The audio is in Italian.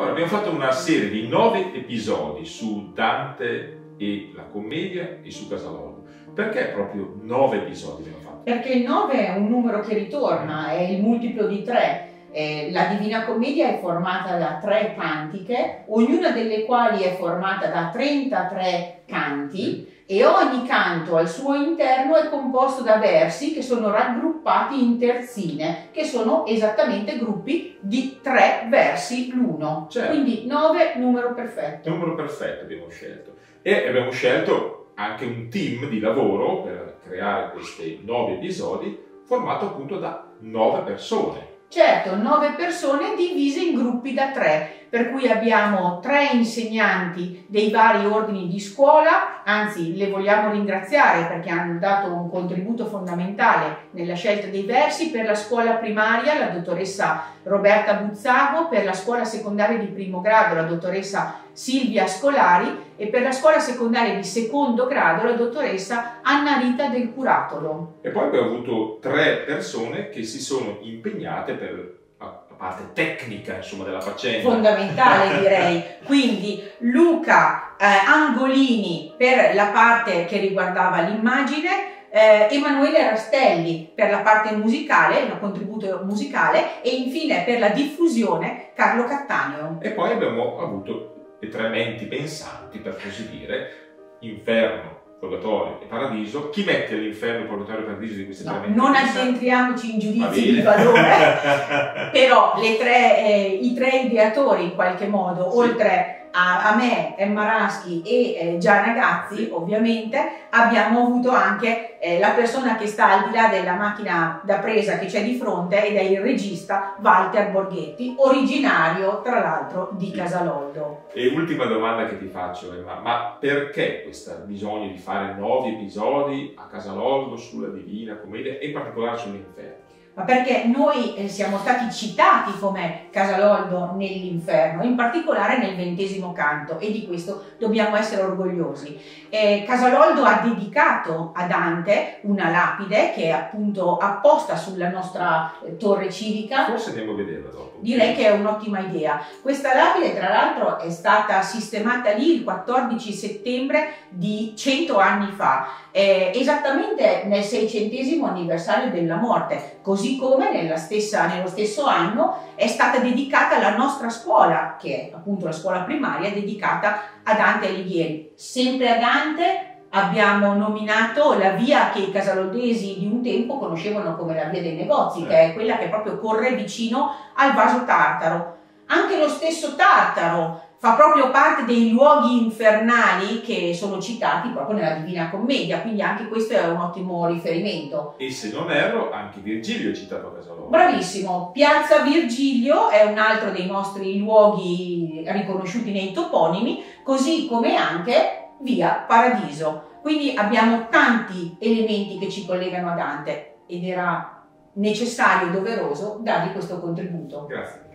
Allora, abbiamo fatto una serie di nove episodi su Dante e la commedia e su Casaloldo. Perché proprio nove episodi abbiamo fatto? Perché il 9 è un numero che ritorna, è il multiplo di 3. Eh, la Divina Commedia è formata da tre cantiche, ognuna delle quali è formata da 33 canti e ogni canto al suo interno è composto da versi che sono raggruppati in terzine, che sono esattamente gruppi di tre versi l'uno. Certo. Quindi 9 numero perfetto. Numero perfetto abbiamo scelto. E abbiamo scelto anche un team di lavoro per creare questi nove episodi formato appunto da nove persone. Certo, nove persone divise in gruppi da tre, per cui abbiamo tre insegnanti dei vari ordini di scuola, anzi le vogliamo ringraziare perché hanno dato un contributo fondamentale nella scelta dei versi per la scuola primaria, la dottoressa Roberta Buzzago, per la scuola secondaria di primo grado, la dottoressa Silvia Scolari e per la scuola secondaria di secondo grado, la dottoressa Anna Rita del Curatolo. E poi abbiamo avuto tre persone che si sono impegnate per la parte tecnica insomma, della faccenda. fondamentale direi. Quindi Luca eh, Angolini per la parte che riguardava l'immagine, eh, Emanuele Rastelli per la parte musicale, il contributo musicale e infine per la diffusione Carlo Cattaneo. E poi abbiamo avuto le tre menti pensanti, per così dire, inferno, purgatorio e paradiso. Chi mette l'inferno, purgatorio e paradiso di queste tre No, menti non addentriamoci in giudizi di valore, però le tre, eh, i tre ideatori in qualche modo, Sì. oltre a, a me, Emma Raschi e eh, Gianna Gazzi, ovviamente, abbiamo avuto anche eh, la persona che sta al di là della macchina da presa che c'è di fronte ed è il regista Walter Borghetti, originario tra l'altro di Casaloldo. E ultima domanda che ti faccio, Emma, ma perché questo bisogno di fare nuovi episodi a Casaloldo sulla Divina Commedia e in particolare sull'inferno? Ma perché noi eh, siamo stati citati come Casaloldo nell'inferno, in particolare nel ventesimo canto e di questo dobbiamo essere orgogliosi. Eh, Casaloldo ha dedicato a Dante una lapide che è appunto apposta sulla nostra eh, torre civica Forse andiamo a vederla dopo. Direi che è un'ottima idea. Questa lapide, tra l'altro, è stata sistemata lì il 14 settembre di 100 anni fa, eh, esattamente nel seicentesimo anniversario della morte, così come nella stessa- nello stesso anno è stata dedicata alla nostra scuola, che è appunto la scuola primaria dedicata a Dante Alighieri. Sempre a Dante abbiamo nominato la via che i casaloldesi di un tempo conoscevano come la via dei negozi, che è quella che proprio corre vicino al vaso tartaro. Anche lo stesso tartaro fa proprio parte dei luoghi infernali che sono citati proprio nella Divina Commedia, quindi anche questo è un ottimo riferimento. E se non erro, anche Virgilio è citato a Casaloldo. Bravissimo, Piazza Virgilio è un altro dei nostri luoghi riconosciuti nei toponimi, così come anche via Paradiso. Quindi abbiamo tanti elementi che ci collegano a Dante ed era necessario e doveroso dargli questo contributo. Grazie.